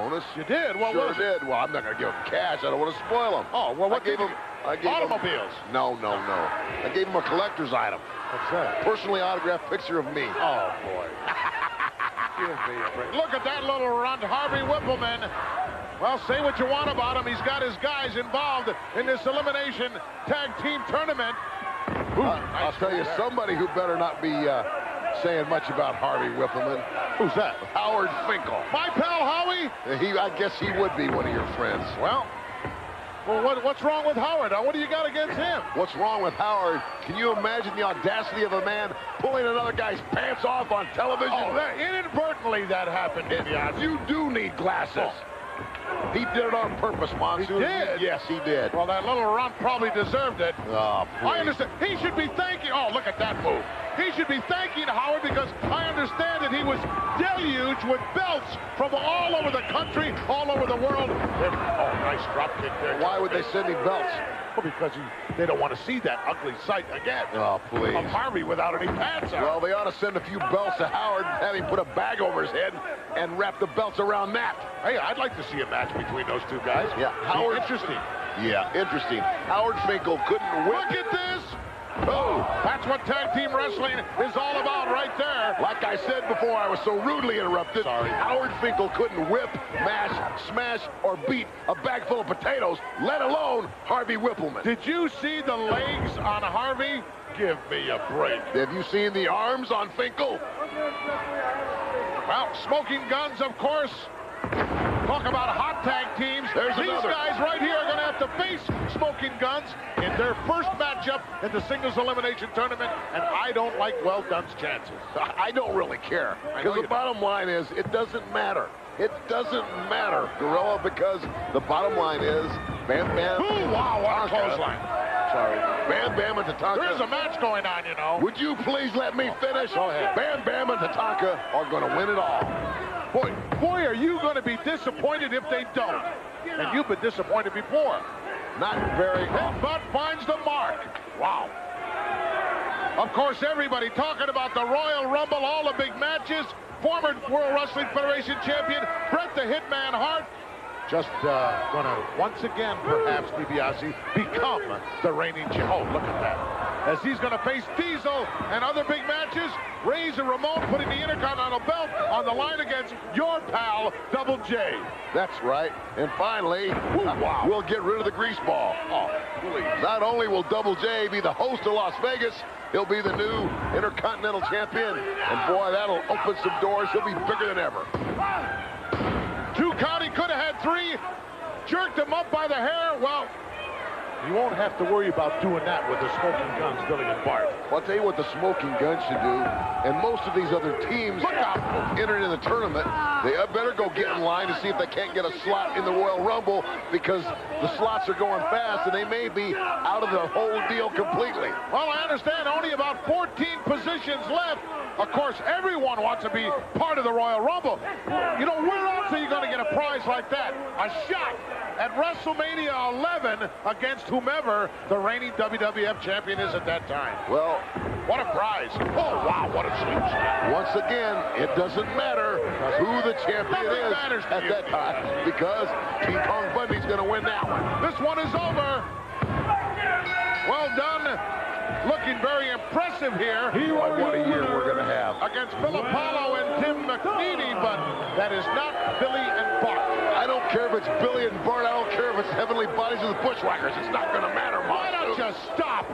bonus. You did? Well, sure what was it? did. Well, I'm not going to give him cash. I don't want to spoil him. Oh, well, what I gave him? I gave Automobiles. Him, no, no, no. I gave him a collector's item. What's that? Personally autographed picture of me. Oh, boy. Give me a break. Look at that little runt, Harvey Whippleman. Well, say what you want about him. He's got his guys involved in this elimination tag team tournament. Ooh, Uh, I'll tell you, there. somebody who better not be uh, saying much about Harvey Whippleman. Who's that? Howard Finkel. My pal Howie? He, I guess he would be one of your friends. Well, well what, what's wrong with Howard? What do you got against him? What's wrong with Howard? Can you imagine the audacity of a man pulling another guy's pants off on television? Oh, that, inadvertently that happened, DiBiase. You do need glasses. Oh. He did it on purpose, Monsoon. He did? Yes, he did. Well, that little runt probably deserved it. Oh, I understand. He should be thanking. Oh, look at that move. He should be thanking Howard because I understand that he was deluged with belts from all over the country, all over the world. And- oh, nice drop kick there. Why would they send him belts? Well, because he, they don't want to see that ugly sight again Oh, please. of Harvey without any pants on. Well, they ought to send a few belts to Howard, have him put a bag over his head, and wrap the belts around that. hey, I'd like to see a match between those two guys. Yeah, Howard- interesting. Yeah, interesting. Howard Finkel couldn't whip. Look at this. Oh, that's what tag team wrestling is all about right there. Like I said before, I was so rudely interrupted. Sorry. Howard Finkel couldn't whip, mash, smash, or beat a bag full of potatoes, let alone Harvey Whippleman. Did you see the legs on Harvey? Give me a break. Have you seen the arms on Finkel? Well, Smoking Gunns, of course. Talk about hot tag teams. There's These another. guys right here are going to have to face Smoking Gunns in their first matchup in the singles elimination tournament, and I don't like Well Dunn's chances. I don't really care. Because the don't. bottom line is, it doesn't matter. It doesn't matter, Gorilla, because the bottom line is, Bam Bam. Ooh, wow, what a clothesline. Sorry. Bam Bam and Tatanka. There is a match going on, you know. Would you please let me finish? Go ahead. Bam Bam and Tatanka are going to win it all. Boy, boy, are you going to be disappointed if they don't. And you've been disappointed before. Not very. Headbutt finds the mark. Wow. Of course, everybody talking about the Royal Rumble, all the big matches. Former World Wrestling Federation champion Bret the Hitman Hart just uh, gonna once again, perhaps DiBiase, become the reigning champ. Oh, look at that! As he's gonna face Diesel and other big matches, Razor Ramon putting the Intercontinental belt on the line against your pal Double J. That's right. And finally, wow. we'll get rid of the grease ball. Oh, please. Not only will Double J be the host of Las Vegas, he'll be the new Intercontinental Champion. And boy, that'll open some doors. He'll be bigger than ever. Two count, he could have had three. Jerked him up by the hair. Well, you won't have to worry about doing that with the Smoking Gunns, Billy and Bart. Well, I'll tell you what the Smoking Gunns should do, and most of these other teams entered in the tournament, they uh, better go get in line to see if they can't get a slot in the Royal Rumble because the slots are going fast and they may be out of the whole deal completely. Well, I understand only about 14 positions left. Of course, everyone wants to be part of the Royal Rumble. You know, where else are you going to get a prize like that? A shot at WrestleMania 11 against whomever the reigning WWF champion is at that time. Well, What a prize. Oh, wow, what a slingshot. once again, it doesn't matter who the champion Nothing is at you. that time because King Kong Bundy's going to win that one. This one is over. Well done. Looking very impressive here. Boy, what a year we're going to have. Against Phil Apollo and Tim McNeany, but that is not Billy and Bart. I don't care if it's Billy and Bart. I don't care if it's Heavenly Bodies or the Bushwhackers. It's not going to matter, Why don't Monsoon. you stop?